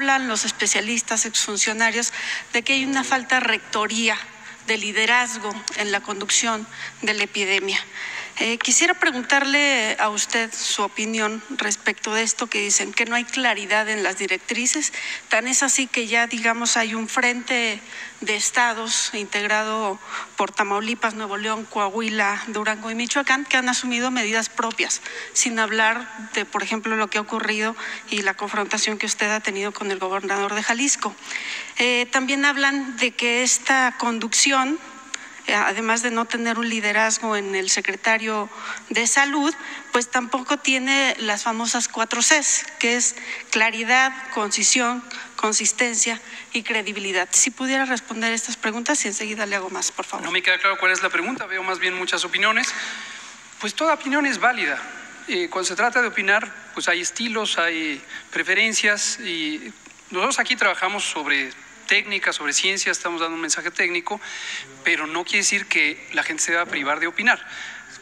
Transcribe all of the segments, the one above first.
hablan los especialistas, exfuncionarios, de que hay una falta de rectoría, de liderazgo en la conducción de la epidemia. Eh, quisiera preguntarle a usted su opinión respecto de esto que dicen que no hay claridad en las directrices. Tan es así que ya, digamos, hay un frente de estados integrado por Tamaulipas, Nuevo León, Coahuila, Durango y Michoacán que han asumido medidas propias, sin hablar de, por ejemplo, lo que ha ocurrido y la confrontación que usted ha tenido con el gobernador de Jalisco. Eh, también hablan de que esta conducción además de no tener un liderazgo en el secretario de salud, pues tampoco tiene las famosas cuatro Cs, que es claridad, concisión, consistencia y credibilidad. Si pudiera responder estas preguntas y enseguida le hago más, por favor. No me queda claro cuál es la pregunta, veo más bien muchas opiniones. Pues toda opinión es válida. Eh, cuando se trata de opinar, pues hay estilos, hay preferencias y nosotros aquí trabajamos sobre técnica, sobre ciencia, estamos dando un mensaje técnico, pero no quiere decir que la gente se deba privar de opinar.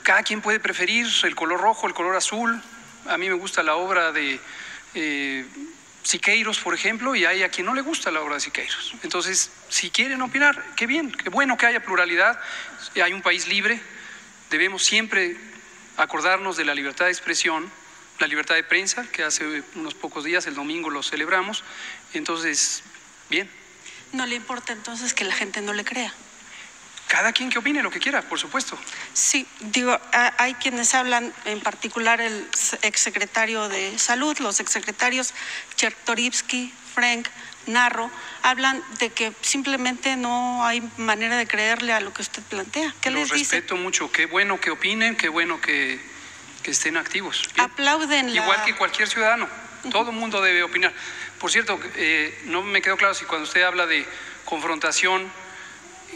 Cada quien puede preferir el color rojo, el color azul. A mí me gusta la obra de eh, Siqueiros, por ejemplo, y hay a quien no le gusta la obra de Siqueiros. Entonces, si quieren opinar, qué bien, qué bueno que haya pluralidad. Hay un país libre, debemos siempre acordarnos de la libertad de expresión, la libertad de prensa, que hace unos pocos días, el domingo, lo celebramos. Entonces, bien. ¿No le importa entonces que la gente no le crea? Cada quien que opine lo que quiera, por supuesto. Sí, digo, hay quienes hablan, en particular el exsecretario de Salud, los exsecretarios Chertorivsky, Frank, Narro, hablan de que simplemente no hay manera de creerle a lo que usted plantea. ¿Qué les dice? respeto mucho, qué bueno que opinen, qué bueno que, estén activos. Aplauden Igual que cualquier ciudadano, todo el mundo debe opinar. Por cierto, eh, no me quedó claro si cuando usted habla de confrontación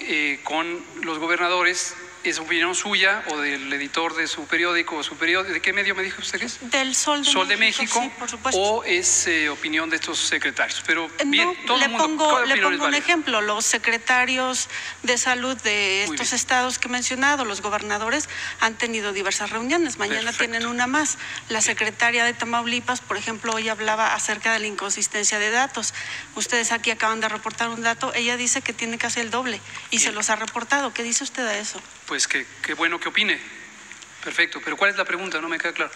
eh, con los gobernadores, ¿Es opinión suya o del editor de su periódico o su periódico? ¿De qué medio me dijo usted que es? Del Sol de Sol de México. sí, por supuesto. ¿O es eh, opinión de estos secretarios? Pero eh, bien, todo le mundo, pongo, le pongo un ejemplo. Los secretarios de salud de estos estados que he mencionado, los gobernadores, han tenido diversas reuniones. Mañana tienen una más. La secretaria de Tamaulipas, por ejemplo, hoy hablaba acerca de la inconsistencia de datos. Ustedes aquí acaban de reportar un dato. Ella dice que tiene hacer el doble y se los ha reportado. ¿Qué dice usted a eso? Pues qué, bueno que opine. Perfecto, pero ¿cuál es la pregunta? No me queda claro.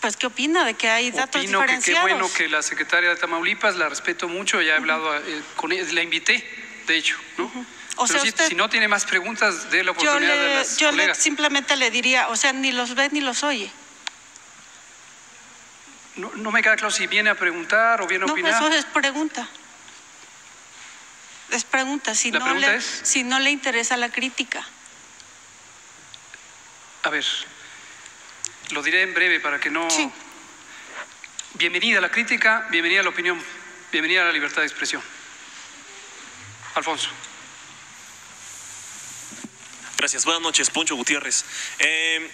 Pues, ¿qué opina de que hay datos Opino diferenciados? que qué bueno que la secretaria de Tamaulipas, la respeto mucho, ya he hablado eh, con ella, la invité, de hecho, ¿no? O sea, si, no tiene más preguntas, dé la oportunidad yo de las yo Le, simplemente le diría, o sea, ni los ve ni los oye. No, no me queda claro si viene a preguntar o viene a opinar. No, eso es pregunta. Es pregunta, si, no le, si no le interesa la crítica. A ver, lo diré en breve para que no... Bienvenida a la crítica, bienvenida a la opinión, bienvenida a la libertad de expresión. Alfonso. Gracias. Buenas noches, Poncho Gutiérrez. Eh,